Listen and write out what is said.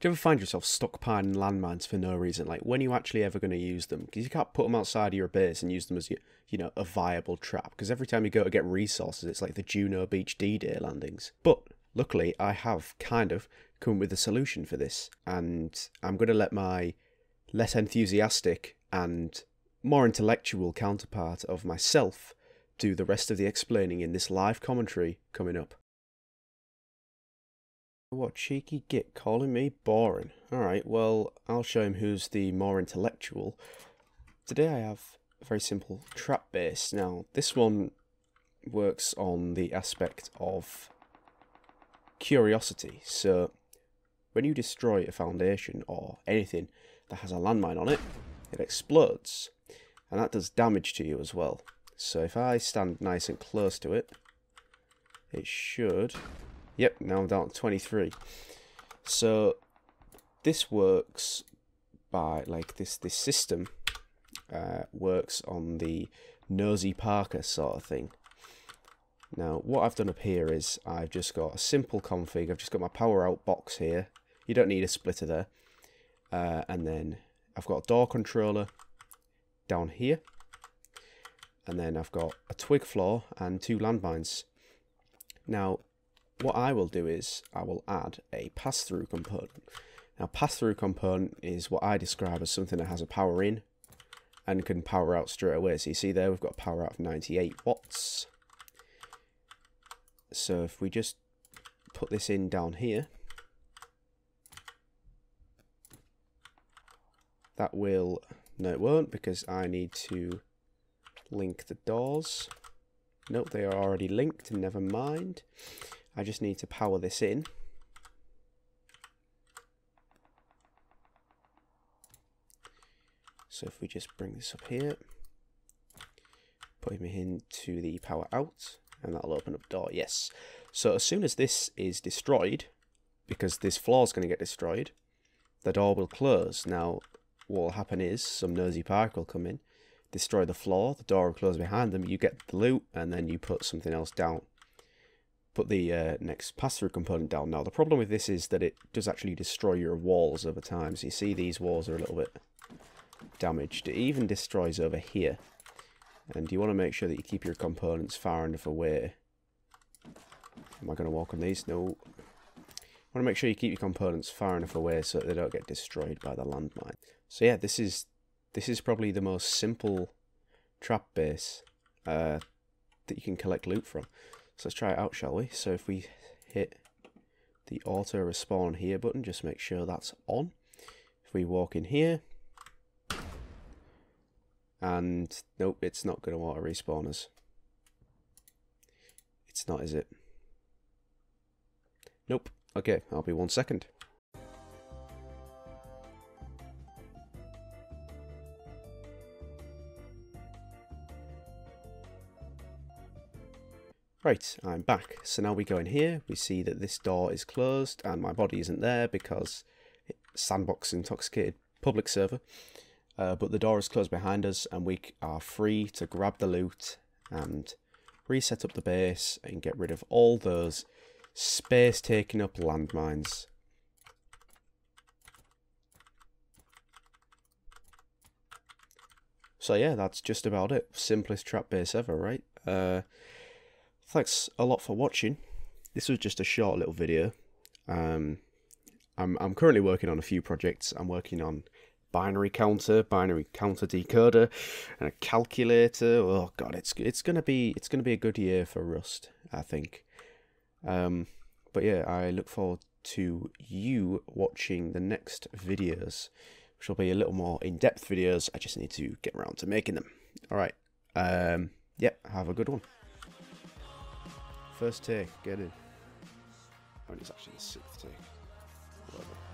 Do you ever find yourself stockpiling landmines for no reason? Like, when are you actually ever going to use them? Because you can't put them outside of your base and use them as, your, you know, a viable trap. Because every time you go to get resources, it's like the Juno Beach D-Day landings. But, luckily, I have kind of come up with a solution for this. And I'm going to let my less enthusiastic and more intellectual counterpart of myself do the rest of the explaining in this live commentary coming up. What cheeky git calling me boring. Alright, well, I'll show him who's the more intellectual. Today I have a very simple trap base. Now, this one works on the aspect of curiosity. So, when you destroy a foundation or anything that has a landmine on it, it explodes. And that does damage to you as well. So if I stand nice and close to it, it should Yep, now I'm down to 23. So this works by like this this system uh, works on the nosy Parker sort of thing. Now what I've done up here is I've just got a simple config. I've just got my power out box here. You don't need a splitter there. Uh, and then I've got a door controller down here. And then I've got a twig floor and two landmines. Now, what I will do is I will add a pass-through component. Now pass-through component is what I describe as something that has a power in and can power out straight away. So you see there we've got a power out of 98 watts. So if we just put this in down here, that will, no it won't because I need to link the doors. Nope, they are already linked, never mind. I just need to power this in. So if we just bring this up here, put him into the power out, and that'll open up the door, yes. So as soon as this is destroyed, because this floor is going to get destroyed, the door will close. Now, what will happen is, some nosy park will come in, destroy the floor, the door will close behind them, you get the loot, and then you put something else down put the uh, next pass-through component down. Now, the problem with this is that it does actually destroy your walls over time. So you see these walls are a little bit damaged. It even destroys over here. And you want to make sure that you keep your components far enough away. Am I going to walk on these? No. You want to make sure you keep your components far enough away so that they don't get destroyed by the landmine. So yeah, this is this is probably the most simple trap base uh, that you can collect loot from. So let's try it out, shall we? So if we hit the auto respawn here button, just make sure that's on. If we walk in here, and nope, it's not going to auto respawn us. It's not, is it? Nope. Okay, I'll be one second. Right, I'm back. So now we go in here, we see that this door is closed and my body isn't there because sandbox intoxicated public server. Uh, but the door is closed behind us and we are free to grab the loot and reset up the base and get rid of all those space taking up landmines. So yeah, that's just about it. Simplest trap base ever, right? Uh, thanks a lot for watching. This was just a short little video. Um, I'm, I'm currently working on a few projects. I'm working on binary counter, binary counter decoder, and a calculator. Oh god, it's it's gonna be it's gonna be a good year for Rust, I think. Um, but yeah, I look forward to you watching the next videos, which will be a little more in-depth videos. I just need to get around to making them. All right. Um, yeah, have a good one. First take, get in. Oh, it's actually the sixth take. Whatever.